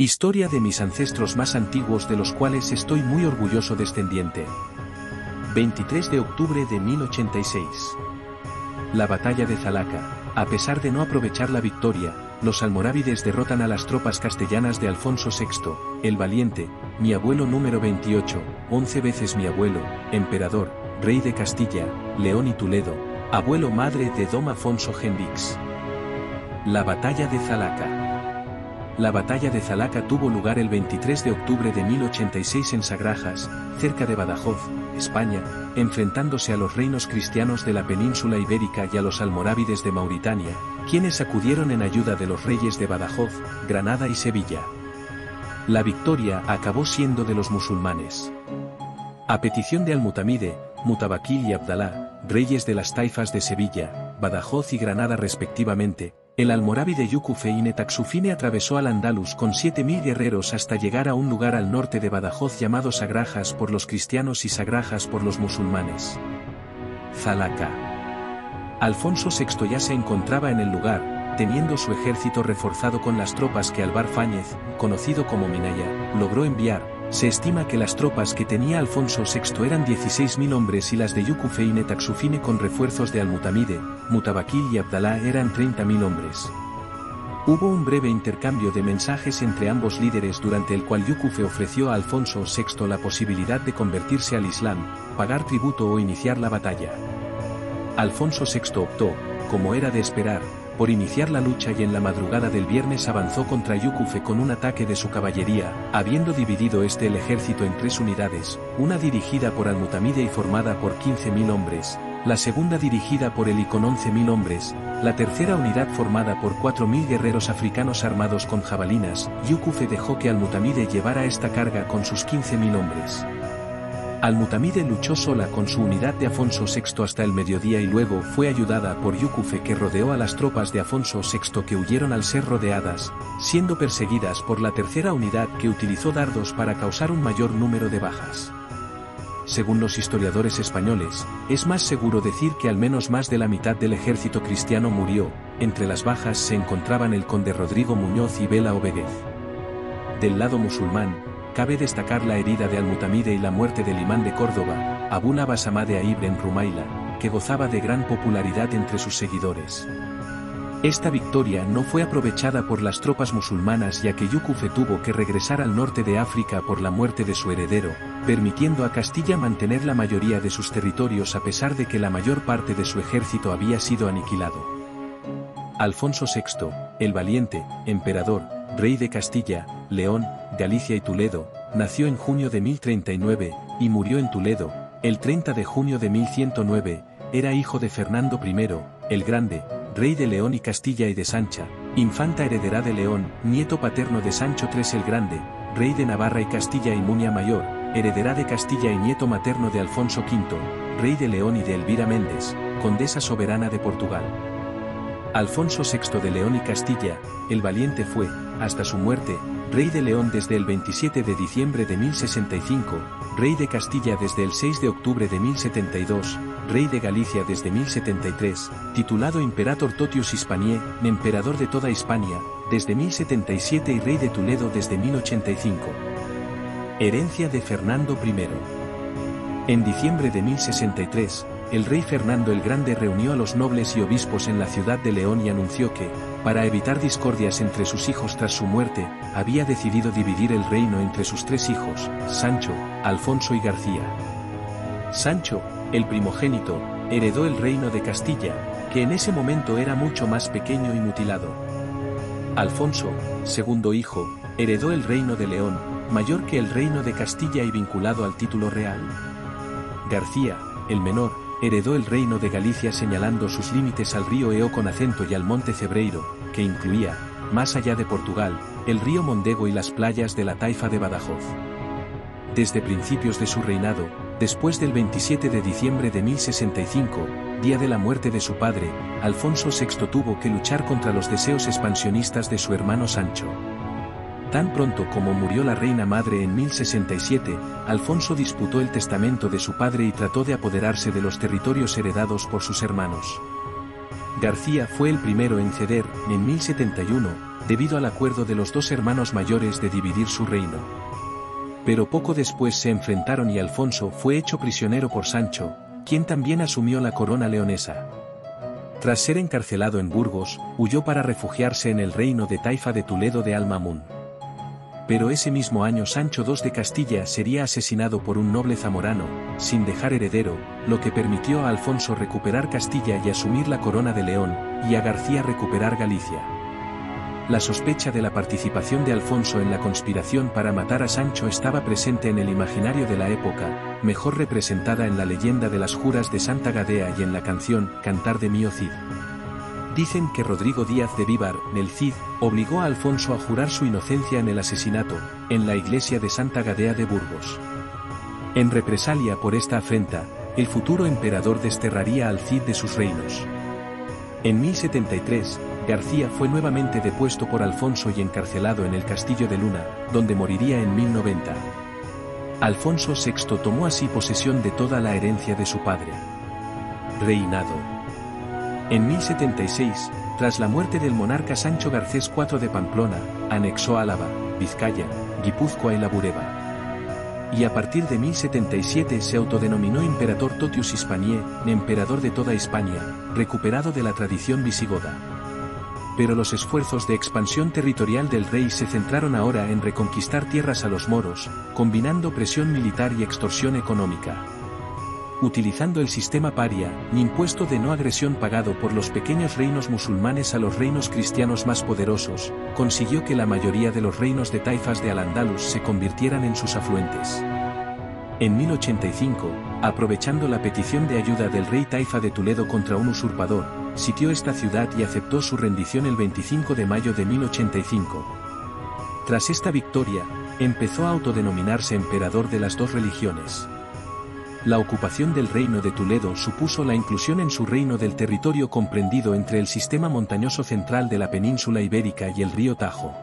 Historia de mis ancestros más antiguos de los cuales estoy muy orgulloso descendiente. 23 de octubre de 1086. La batalla de Zalaca. A pesar de no aprovechar la victoria, los almorávides derrotan a las tropas castellanas de Alfonso VI, el valiente, mi abuelo número 28, 11 veces mi abuelo, emperador, rey de Castilla, León y Toledo, abuelo madre de Dom Afonso Hendix. La batalla de Zalaca. La batalla de Zalaca tuvo lugar el 23 de octubre de 1086 en Sagrajas, cerca de Badajoz, España, enfrentándose a los reinos cristianos de la península ibérica y a los almorávides de Mauritania, quienes acudieron en ayuda de los reyes de Badajoz, Granada y Sevilla. La victoria acabó siendo de los musulmanes. A petición de Al-Mutamide, y Abdalá, reyes de las taifas de Sevilla, Badajoz y Granada respectivamente, el almorávide Yucufe y Netaxufine atravesó al Andalus con 7.000 guerreros hasta llegar a un lugar al norte de Badajoz llamado Sagrajas por los cristianos y Sagrajas por los musulmanes. Zalaca. Alfonso VI ya se encontraba en el lugar, teniendo su ejército reforzado con las tropas que Alvar Fáñez, conocido como Minaya, logró enviar, se estima que las tropas que tenía Alfonso VI eran 16.000 hombres y las de Yucufe y Netaxufine con refuerzos de Almutamide, Mutabakil y Abdalá eran 30.000 hombres. Hubo un breve intercambio de mensajes entre ambos líderes durante el cual Yucufe ofreció a Alfonso VI la posibilidad de convertirse al Islam, pagar tributo o iniciar la batalla. Alfonso VI optó, como era de esperar, por iniciar la lucha y en la madrugada del viernes avanzó contra Yucufe con un ataque de su caballería, habiendo dividido este el ejército en tres unidades, una dirigida por Al-Mutamide y formada por 15.000 hombres, la segunda dirigida por el con 11.000 hombres, la tercera unidad formada por 4.000 guerreros africanos armados con jabalinas, Yucufe dejó que Al-Mutamide llevara esta carga con sus 15.000 hombres. Al-Mutamide luchó sola con su unidad de Afonso VI hasta el mediodía y luego fue ayudada por Yucufe que rodeó a las tropas de Afonso VI que huyeron al ser rodeadas, siendo perseguidas por la tercera unidad que utilizó dardos para causar un mayor número de bajas. Según los historiadores españoles, es más seguro decir que al menos más de la mitad del ejército cristiano murió, entre las bajas se encontraban el conde Rodrigo Muñoz y Vela Obeguez. Del lado musulmán, Cabe destacar la herida de Al-Mutamide y la muerte del imán de Córdoba, Abu Nabasamade Aib en Rumaila, que gozaba de gran popularidad entre sus seguidores. Esta victoria no fue aprovechada por las tropas musulmanas ya que Yucufe tuvo que regresar al norte de África por la muerte de su heredero, permitiendo a Castilla mantener la mayoría de sus territorios a pesar de que la mayor parte de su ejército había sido aniquilado. Alfonso VI, el valiente, emperador, rey de Castilla, León, Galicia y Toledo, nació en junio de 1039, y murió en Toledo, el 30 de junio de 1109, era hijo de Fernando I, el Grande, rey de León y Castilla y de Sancha, infanta heredera de León, nieto paterno de Sancho III el Grande, rey de Navarra y Castilla y Munia Mayor, heredera de Castilla y nieto materno de Alfonso V, rey de León y de Elvira Méndez, condesa soberana de Portugal. Alfonso VI de León y Castilla, el valiente fue, hasta su muerte, rey de León desde el 27 de diciembre de 1065, rey de Castilla desde el 6 de octubre de 1072, rey de Galicia desde 1073, titulado Imperator Totius Hispaniae, emperador de toda Hispania, desde 1077 y rey de Toledo desde 1085. Herencia de Fernando I. En diciembre de 1063, el rey Fernando el Grande reunió a los nobles y obispos en la ciudad de León y anunció que, para evitar discordias entre sus hijos tras su muerte, había decidido dividir el reino entre sus tres hijos, Sancho, Alfonso y García. Sancho, el primogénito, heredó el reino de Castilla, que en ese momento era mucho más pequeño y mutilado. Alfonso, segundo hijo, heredó el reino de León, mayor que el reino de Castilla y vinculado al título real. García, el menor, heredó el reino de Galicia señalando sus límites al río Eo con acento y al monte Cebreiro, que incluía, más allá de Portugal, el río Mondego y las playas de la Taifa de Badajoz. Desde principios de su reinado, después del 27 de diciembre de 1065, día de la muerte de su padre, Alfonso VI tuvo que luchar contra los deseos expansionistas de su hermano Sancho. Tan pronto como murió la reina madre en 1067, Alfonso disputó el testamento de su padre y trató de apoderarse de los territorios heredados por sus hermanos. García fue el primero en ceder, en 1071, debido al acuerdo de los dos hermanos mayores de dividir su reino. Pero poco después se enfrentaron y Alfonso fue hecho prisionero por Sancho, quien también asumió la corona leonesa. Tras ser encarcelado en Burgos, huyó para refugiarse en el reino de Taifa de Toledo de Almamun pero ese mismo año Sancho II de Castilla sería asesinado por un noble zamorano, sin dejar heredero, lo que permitió a Alfonso recuperar Castilla y asumir la corona de León, y a García recuperar Galicia. La sospecha de la participación de Alfonso en la conspiración para matar a Sancho estaba presente en el imaginario de la época, mejor representada en la leyenda de las juras de Santa Gadea y en la canción Cantar de Mío Cid. Dicen que Rodrigo Díaz de Vívar, el Cid, obligó a Alfonso a jurar su inocencia en el asesinato, en la iglesia de Santa Gadea de Burgos. En represalia por esta afrenta, el futuro emperador desterraría al Cid de sus reinos. En 1073, García fue nuevamente depuesto por Alfonso y encarcelado en el castillo de Luna, donde moriría en 1090. Alfonso VI tomó así posesión de toda la herencia de su padre. Reinado. En 1076, tras la muerte del monarca Sancho Garcés IV de Pamplona, anexó Álava, Vizcaya, Guipúzcoa y la Bureba. Y a partir de 1077 se autodenominó Imperator Totius Hispaniae, emperador de toda España, recuperado de la tradición visigoda. Pero los esfuerzos de expansión territorial del rey se centraron ahora en reconquistar tierras a los moros, combinando presión militar y extorsión económica utilizando el sistema paria, impuesto de no agresión pagado por los pequeños reinos musulmanes a los reinos cristianos más poderosos, consiguió que la mayoría de los reinos de taifas de Al-Andalus se convirtieran en sus afluentes. En 1085, aprovechando la petición de ayuda del rey Taifa de Toledo contra un usurpador, sitió esta ciudad y aceptó su rendición el 25 de mayo de 1085. Tras esta victoria, empezó a autodenominarse emperador de las dos religiones. La ocupación del reino de Toledo supuso la inclusión en su reino del territorio comprendido entre el sistema montañoso central de la península ibérica y el río Tajo.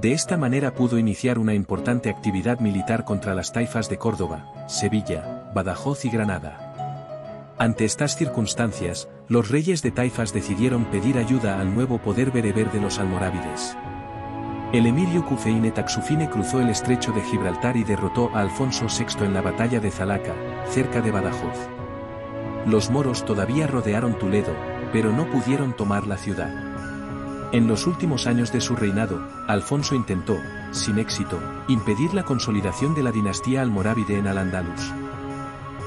De esta manera pudo iniciar una importante actividad militar contra las taifas de Córdoba, Sevilla, Badajoz y Granada. Ante estas circunstancias, los reyes de taifas decidieron pedir ayuda al nuevo poder bereber de los almorávides. El emirio Cufeine Taxufine cruzó el estrecho de Gibraltar y derrotó a Alfonso VI en la batalla de Zalaca, cerca de Badajoz. Los moros todavía rodearon Toledo, pero no pudieron tomar la ciudad. En los últimos años de su reinado, Alfonso intentó, sin éxito, impedir la consolidación de la dinastía almorávide en Al-Ándalus.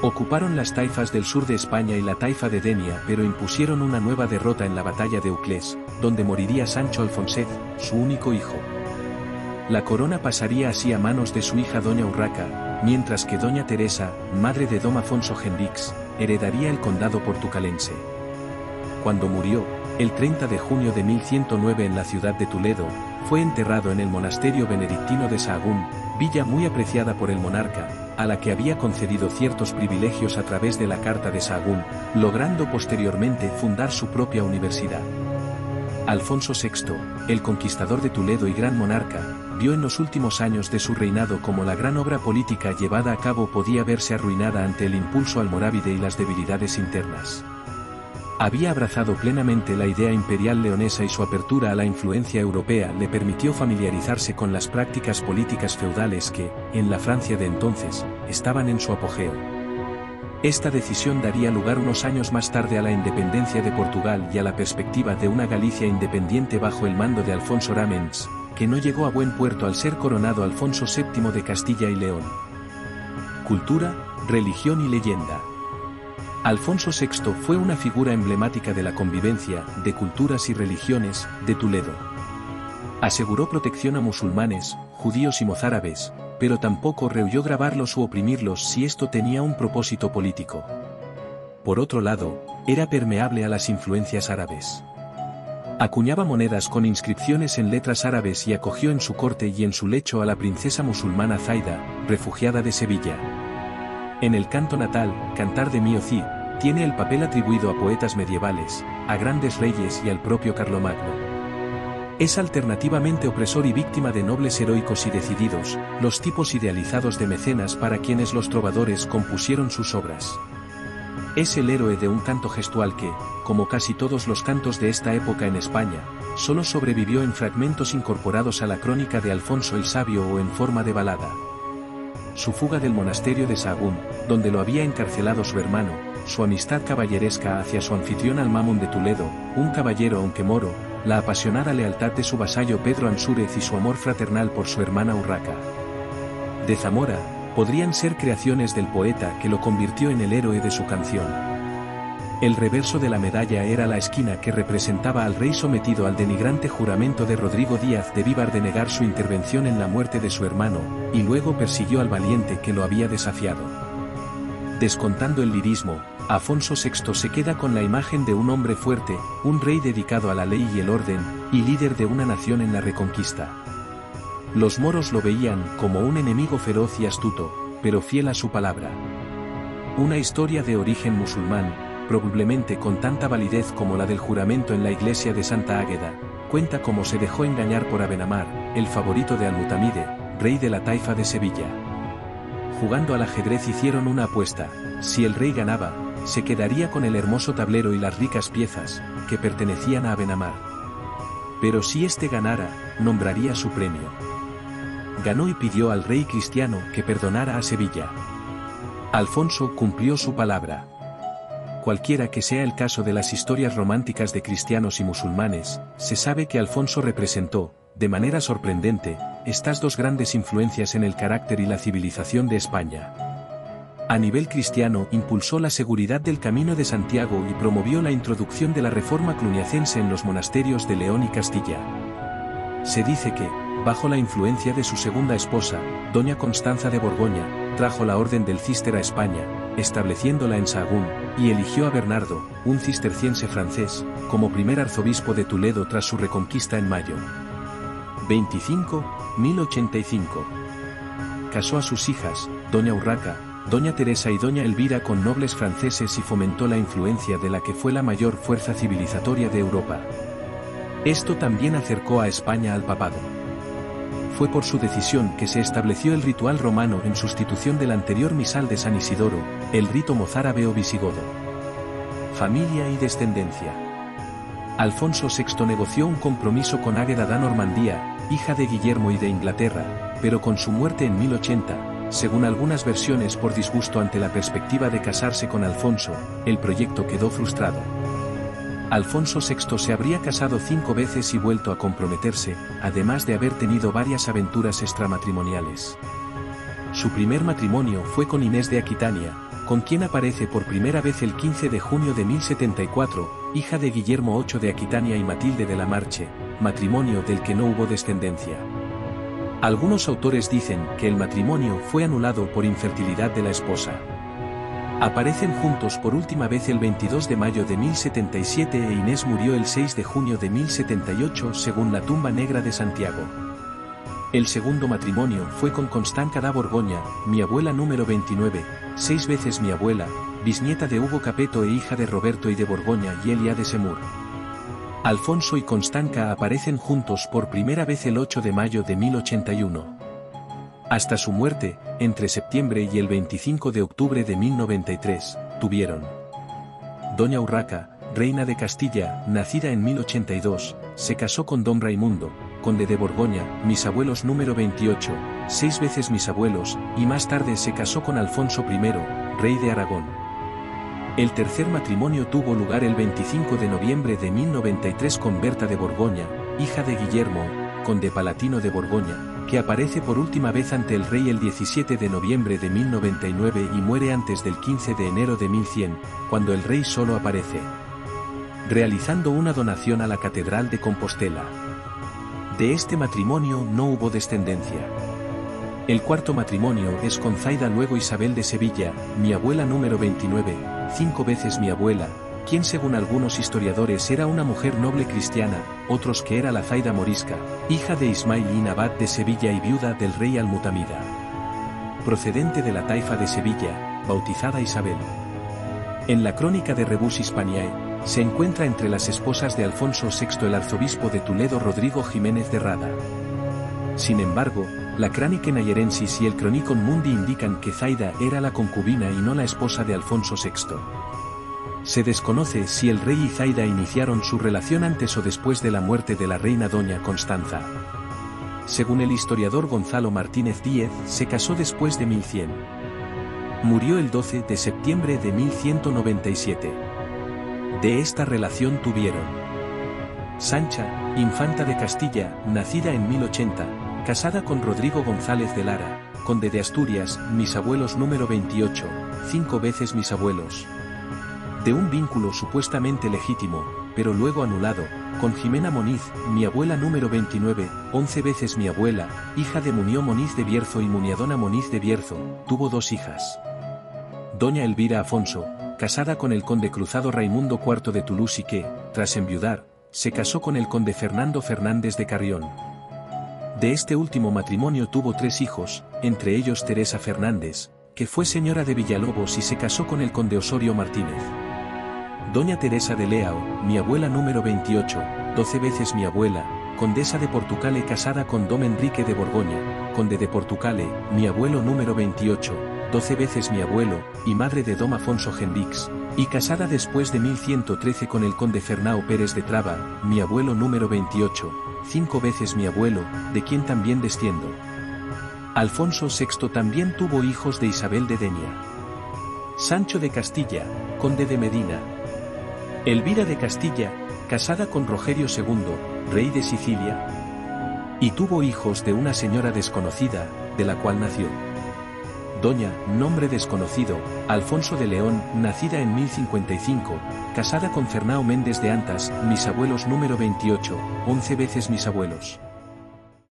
Ocuparon las taifas del sur de España y la taifa de Denia pero impusieron una nueva derrota en la batalla de Uclés, donde moriría Sancho Alfonsez, su único hijo. La corona pasaría así a manos de su hija Doña Urraca, mientras que Doña Teresa, madre de Dom Afonso Hendrix, heredaría el condado portucalense. Cuando murió, el 30 de junio de 1109 en la ciudad de Toledo, fue enterrado en el monasterio benedictino de Sahagún, villa muy apreciada por el monarca, a la que había concedido ciertos privilegios a través de la Carta de Sahagún, logrando posteriormente fundar su propia universidad. Alfonso VI, el conquistador de Toledo y gran monarca, vio en los últimos años de su reinado como la gran obra política llevada a cabo podía verse arruinada ante el impulso almorávide y las debilidades internas. Había abrazado plenamente la idea imperial leonesa y su apertura a la influencia europea le permitió familiarizarse con las prácticas políticas feudales que, en la Francia de entonces, estaban en su apogeo. Esta decisión daría lugar unos años más tarde a la independencia de Portugal y a la perspectiva de una Galicia independiente bajo el mando de Alfonso Ramens, que no llegó a buen puerto al ser coronado Alfonso VII de Castilla y León. Cultura, religión y leyenda. Alfonso VI fue una figura emblemática de la convivencia, de culturas y religiones, de Toledo. Aseguró protección a musulmanes, judíos y mozárabes, pero tampoco rehuyó grabarlos u oprimirlos si esto tenía un propósito político. Por otro lado, era permeable a las influencias árabes. Acuñaba monedas con inscripciones en letras árabes y acogió en su corte y en su lecho a la princesa musulmana Zaida, refugiada de Sevilla. En el canto natal, Cantar de Mío Cid, tiene el papel atribuido a poetas medievales, a grandes reyes y al propio Carlomagno. Es alternativamente opresor y víctima de nobles heroicos y decididos, los tipos idealizados de mecenas para quienes los trovadores compusieron sus obras. Es el héroe de un canto gestual que, como casi todos los cantos de esta época en España, solo sobrevivió en fragmentos incorporados a la crónica de Alfonso el Sabio o en forma de balada. Su fuga del monasterio de Sahagún, donde lo había encarcelado su hermano, su amistad caballeresca hacia su anfitrión Almamón de Toledo, un caballero aunque moro, la apasionada lealtad de su vasallo Pedro Ansúrez y su amor fraternal por su hermana Urraca. De Zamora, podrían ser creaciones del poeta que lo convirtió en el héroe de su canción. El reverso de la medalla era la esquina que representaba al rey sometido al denigrante juramento de Rodrigo Díaz de Vívar de negar su intervención en la muerte de su hermano, y luego persiguió al valiente que lo había desafiado. Descontando el lirismo, Afonso VI se queda con la imagen de un hombre fuerte, un rey dedicado a la ley y el orden, y líder de una nación en la reconquista. Los moros lo veían como un enemigo feroz y astuto, pero fiel a su palabra. Una historia de origen musulmán, probablemente con tanta validez como la del juramento en la iglesia de Santa Águeda, cuenta cómo se dejó engañar por Abenamar, el favorito de Al-Mutamide, rey de la taifa de Sevilla. Jugando al ajedrez hicieron una apuesta, si el rey ganaba, se quedaría con el hermoso tablero y las ricas piezas, que pertenecían a Abenamar. Pero si éste ganara, nombraría su premio ganó y pidió al rey cristiano que perdonara a Sevilla. Alfonso cumplió su palabra. Cualquiera que sea el caso de las historias románticas de cristianos y musulmanes, se sabe que Alfonso representó, de manera sorprendente, estas dos grandes influencias en el carácter y la civilización de España. A nivel cristiano impulsó la seguridad del Camino de Santiago y promovió la introducción de la reforma cluniacense en los monasterios de León y Castilla. Se dice que, bajo la influencia de su segunda esposa, doña Constanza de Borgoña, trajo la orden del Cister a España, estableciéndola en Sahagún, y eligió a Bernardo, un cisterciense francés, como primer arzobispo de Toledo tras su reconquista en mayo. 25, 1085. Casó a sus hijas, doña Urraca, doña Teresa y doña Elvira con nobles franceses y fomentó la influencia de la que fue la mayor fuerza civilizatoria de Europa. Esto también acercó a España al papado fue por su decisión que se estableció el ritual romano en sustitución del anterior misal de San Isidoro, el rito mozárabe o visigodo. Familia y descendencia. Alfonso VI negoció un compromiso con Águeda da Normandía, hija de Guillermo y de Inglaterra, pero con su muerte en 1080, según algunas versiones por disgusto ante la perspectiva de casarse con Alfonso, el proyecto quedó frustrado. Alfonso VI se habría casado cinco veces y vuelto a comprometerse, además de haber tenido varias aventuras extramatrimoniales. Su primer matrimonio fue con Inés de Aquitania, con quien aparece por primera vez el 15 de junio de 1074, hija de Guillermo VIII de Aquitania y Matilde de la Marche, matrimonio del que no hubo descendencia. Algunos autores dicen que el matrimonio fue anulado por infertilidad de la esposa. Aparecen juntos por última vez el 22 de mayo de 1077 e Inés murió el 6 de junio de 1078 según la tumba negra de Santiago. El segundo matrimonio fue con Constanca da Borgoña, mi abuela número 29, seis veces mi abuela, bisnieta de Hugo Capeto e hija de Roberto y de Borgoña y Elia de Semur. Alfonso y Constanca aparecen juntos por primera vez el 8 de mayo de 1081. Hasta su muerte, entre septiembre y el 25 de octubre de 1093, tuvieron Doña Urraca, reina de Castilla, nacida en 1082, se casó con don Raimundo, conde de Borgoña, mis abuelos número 28, seis veces mis abuelos, y más tarde se casó con Alfonso I, rey de Aragón. El tercer matrimonio tuvo lugar el 25 de noviembre de 1093 con Berta de Borgoña, hija de Guillermo, conde palatino de Borgoña, que aparece por última vez ante el rey el 17 de noviembre de 1099 y muere antes del 15 de enero de 1100, cuando el rey solo aparece realizando una donación a la Catedral de Compostela. De este matrimonio no hubo descendencia. El cuarto matrimonio es con Zaida luego Isabel de Sevilla, mi abuela número 29, cinco veces mi abuela, quien según algunos historiadores era una mujer noble cristiana, otros que era la Zaida morisca, hija de Ismail y Abad de Sevilla y viuda del rey Al-Mutamida. Procedente de la taifa de Sevilla, bautizada Isabel. En la crónica de Rebus Hispaniae, se encuentra entre las esposas de Alfonso VI el arzobispo de Toledo Rodrigo Jiménez de Rada. Sin embargo, la Crónica Nayerensis y el Cronicon Mundi indican que Zaida era la concubina y no la esposa de Alfonso VI. Se desconoce si el rey y Zaida iniciaron su relación antes o después de la muerte de la reina doña Constanza. Según el historiador Gonzalo Martínez Díez, se casó después de 1100. Murió el 12 de septiembre de 1197. De esta relación tuvieron Sancha, infanta de Castilla, nacida en 1080, casada con Rodrigo González de Lara, conde de Asturias, mis abuelos número 28, cinco veces mis abuelos. De un vínculo supuestamente legítimo, pero luego anulado, con Jimena Moniz, mi abuela número 29, once veces mi abuela, hija de Munió Moniz de Bierzo y Muniadona Moniz de Bierzo, tuvo dos hijas. Doña Elvira Afonso, casada con el conde cruzado Raimundo IV de Toulouse y que, tras enviudar, se casó con el conde Fernando Fernández de Carrión. De este último matrimonio tuvo tres hijos, entre ellos Teresa Fernández, que fue señora de Villalobos y se casó con el conde Osorio Martínez. Doña Teresa de Leao, mi abuela número 28, doce veces mi abuela, condesa de Portucale casada con Dom Enrique de Borgoña, conde de Portucale, mi abuelo número 28, doce veces mi abuelo, y madre de Dom Afonso Gendix, y casada después de 1113 con el conde Fernao Pérez de Traba, mi abuelo número 28, cinco veces mi abuelo, de quien también desciendo. Alfonso VI también tuvo hijos de Isabel de Denia. Sancho de Castilla, conde de Medina, Elvira de Castilla, casada con Rogerio II, rey de Sicilia, y tuvo hijos de una señora desconocida, de la cual nació. Doña, nombre desconocido, Alfonso de León, nacida en 1055, casada con Fernao Méndez de Antas, mis abuelos número 28, once veces mis abuelos.